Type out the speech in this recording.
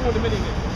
மூணு மணிக்கு